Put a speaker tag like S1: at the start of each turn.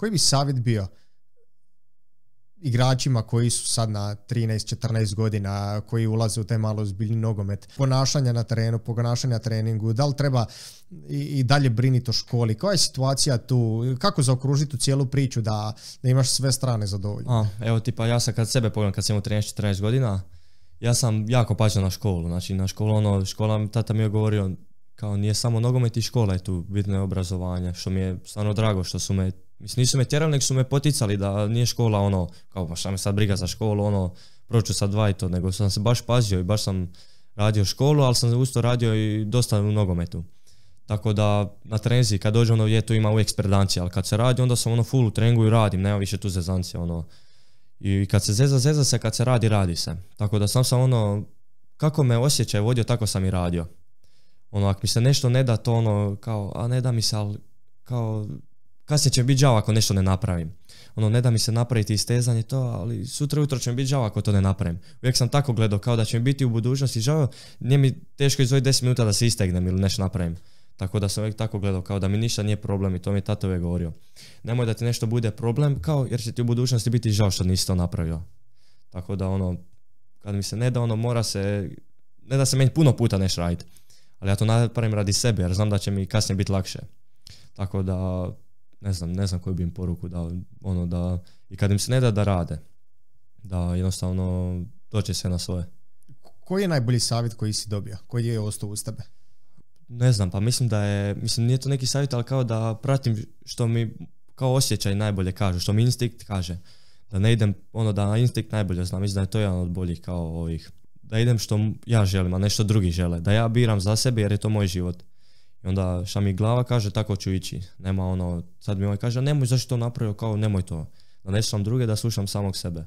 S1: koji bi savjet bio igračima koji su sad na 13-14 godina, koji ulaze u taj malo zbiljni nogomet, ponašanja na terenu, ponašanja na treningu, da li treba i, i dalje briniti o školi, koja je situacija tu, kako zaokružiti tu cijelu priču da, da imaš sve strane zadovoljne?
S2: Evo tipa ja sam kad sebe pogledam kad sam imao 13-14 godina, ja sam jako pažnjao na školu, znači na školu ono, škola, tata mi je govorio kao nije samo nogomet i škola je tu, bitno je obrazovanje, što mi je stvarno drago što su me Mislim, nisu me tjerali, nego su me poticali da nije škola ono, kao pa šta me sad briga za školu, ono, proću sad dva i to, nego sam se baš pazio i baš sam radio školu, ali sam usto radio i dosta u nogometu. Tako da na trenzi kad dođe ono je tu ima uvijek spredancija, ali kad se radi onda sam ono full u treningu i radim, nema više tu zezancije ono. I kad se zeza, zeza se, kad se radi, radi se. Tako da sam sam ono, kako me osjećaj vodio, tako sam i radio. Ono, ako mi se nešto ne da, to ono, kao, a ne da mi se, ali kao, kasnije će biti žao ako nešto ne napravim. Ono, ne da mi se napraviti istezanje to, ali sutra ujutro će mi biti žao ako to ne napravim. Uvijek sam tako gledao, kao da će mi biti u budućnosti žao, nije mi teško izvojiti 10 minuta da se istegnem ili nešto napravim. Tako da sam uvijek tako gledao, kao da mi ništa nije problem i to mi je tato uvijek govorio. Nemoj da ti nešto bude problem, kao jer će ti u budućnosti biti žao što nisi to napravio. Tako da ono, kad mi se ne da, ono mora se, ne da se meni puno puta nešto raditi. Ali ja to napravim radi sebe jer znam da će mi kasnije biti lakše. Tako da ne znam, ne znam koju bi im poruku dao, ono da, i kad im se ne da da rade, da jednostavno doće sve na svoje.
S1: Koji je najbolji savjet koji si dobio? Koji je ostao uz tebe?
S2: Ne znam, pa mislim da je, mislim nije to neki savjet, ali kao da pratim što mi kao osjećaj najbolje kaže, što mi instinkt kaže. Da ne idem, ono da instinkt najbolje znam, mislim da je to jedan od boljih kao ovih. Da idem što ja želim, a ne što drugi žele. Da ja biram za sebe jer je to moj život. I onda šta mi glava kaže, tako ću ići. Nema ono, sad mi ovaj kaže, nemoj zašto to napravio, kao nemoj to. Da ne slušam druge, da slušam samog sebe.